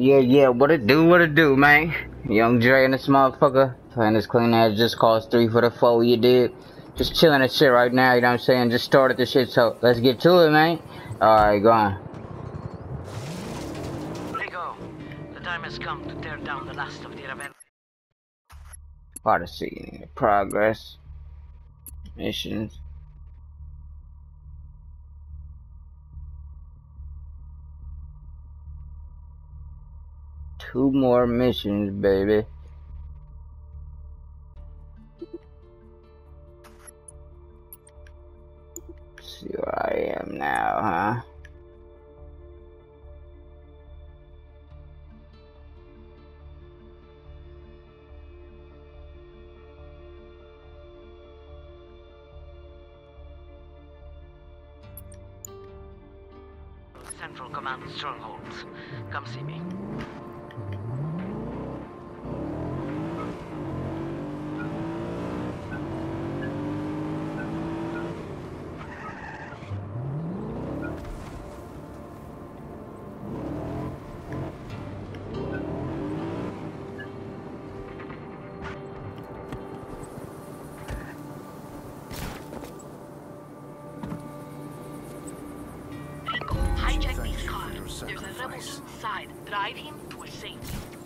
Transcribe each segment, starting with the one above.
Yeah, yeah, what it do, what it do, man? Young Dre and this motherfucker. Playing this clean ass Just Cause three for the four, you did. Just chilling this shit right now, you know what I'm saying? Just started this shit, so let's get to it, man. Alright, go on. Rico, the time has come to tear down the last of the rebellion. Odyssey, progress, missions. Two more missions, baby. Let's see where I am now, huh? Central Command strongholds. Come see me. Twenty-one. There's a rebel inside. Drive him to a safety.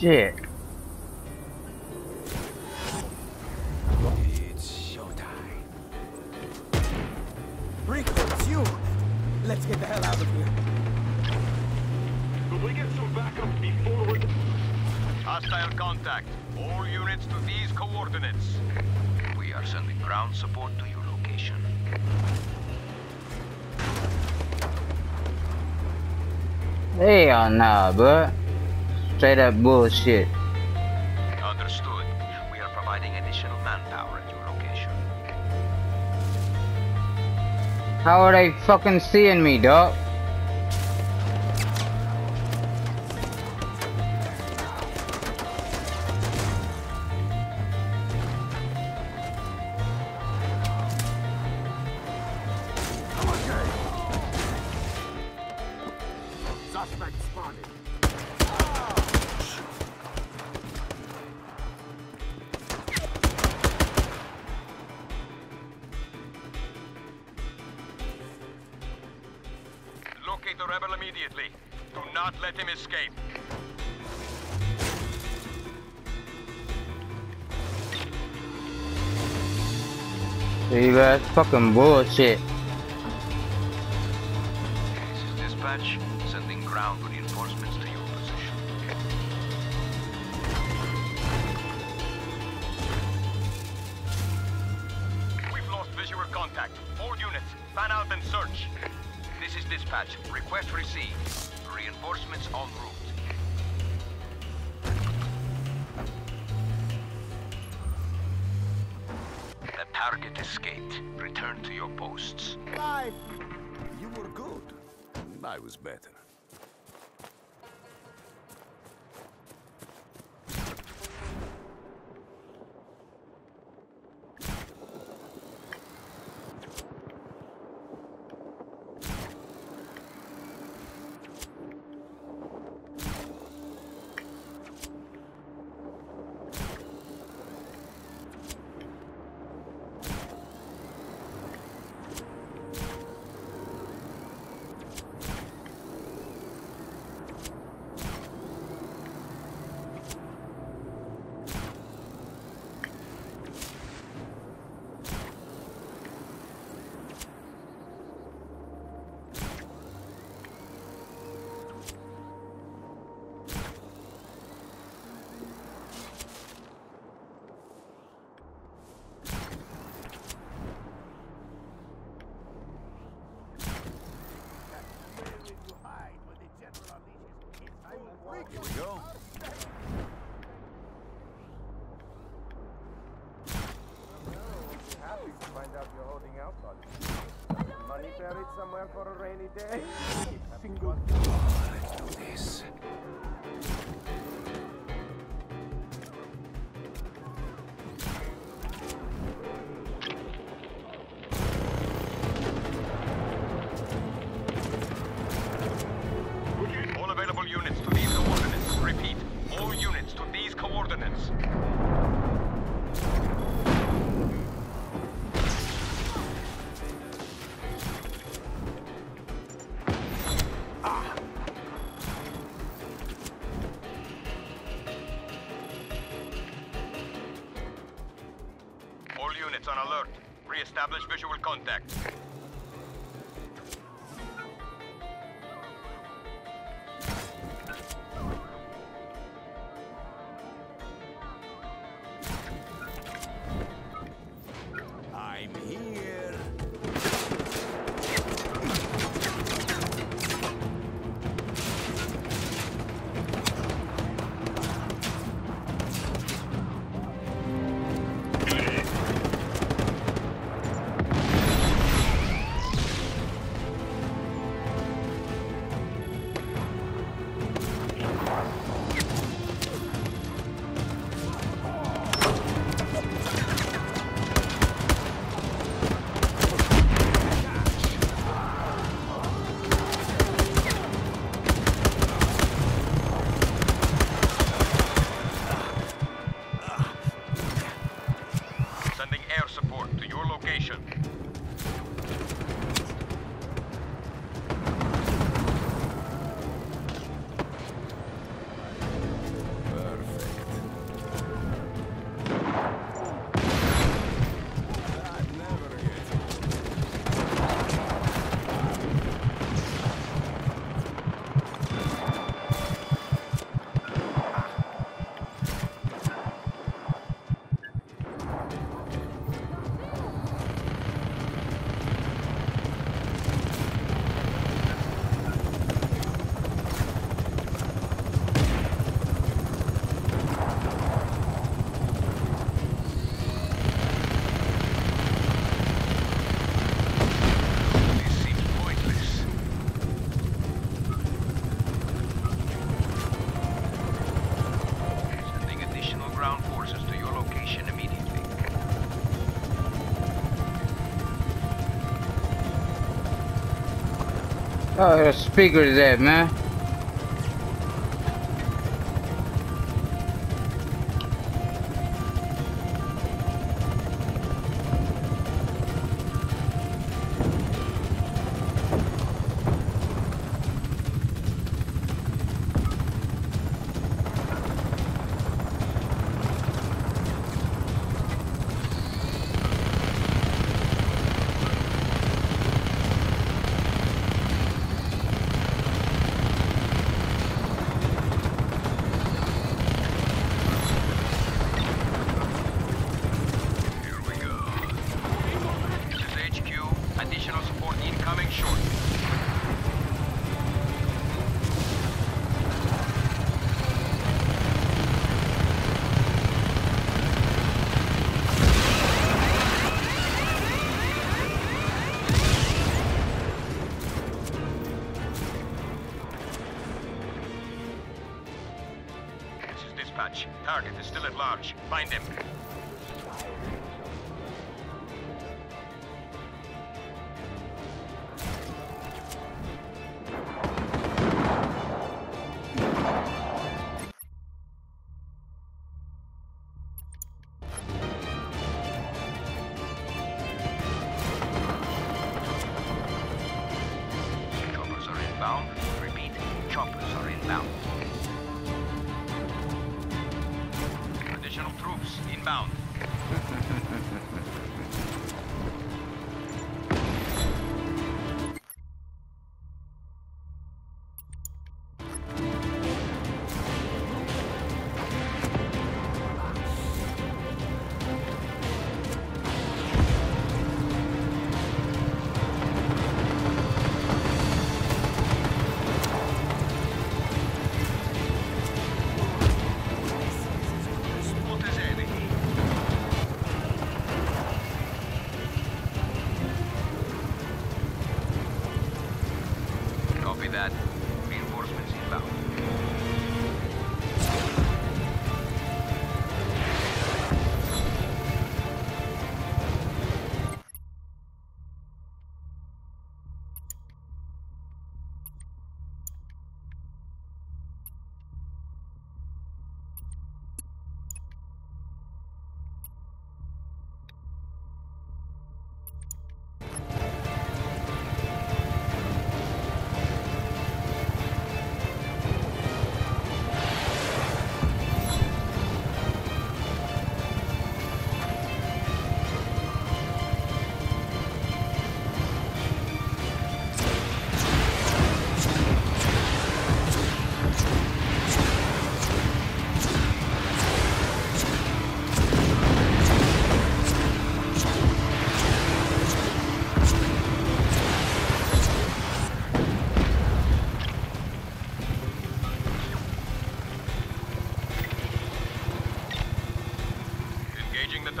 Shit. It's showtime. Rico, it's you! Let's get the hell out of here. Could we get some backup before we... Hostile contact. All units to these coordinates. We are sending ground support to your location. Hell nah, bro. Straight up bullshit. Understood. We are providing additional manpower at your location. How are they fucking seeing me, dog? See, that's fucking bullshit. This is dispatch. Sending ground reinforcements to your position. We've lost visual contact. All units, fan out and search. This is dispatch. Request received. Reinforcements en route. Target escaped. Return to your posts. Life! You were good. I was better. For a rainy day. Single. Let's do this. Re-establish visual contact. Oh, the speaker is that, man. Dispatch. Target is still at large. Find him. Choppers are inbound. Repeat, choppers are inbound. Troops inbound.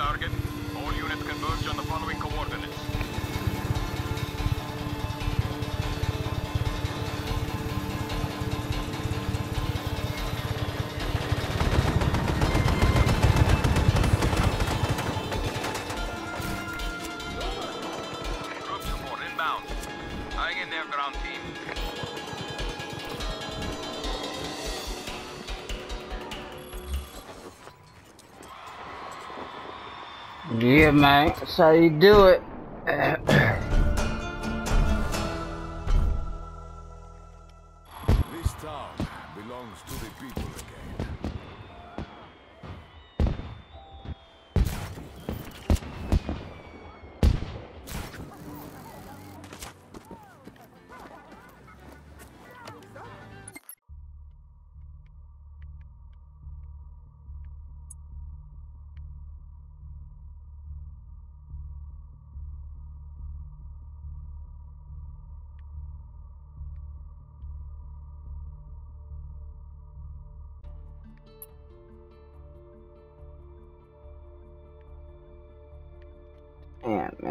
Target. All units converge on the following coordinates. Yeah, man. That's how you do it.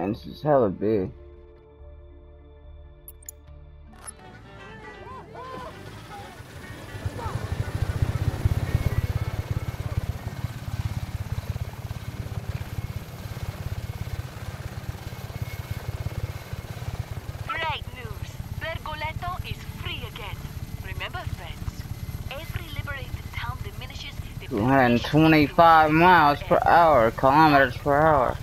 Man, this is hella big. Great news! Bergoletto is free again. Remember, friends, every liberated town diminishes the 225 miles per hour, kilometers per hour.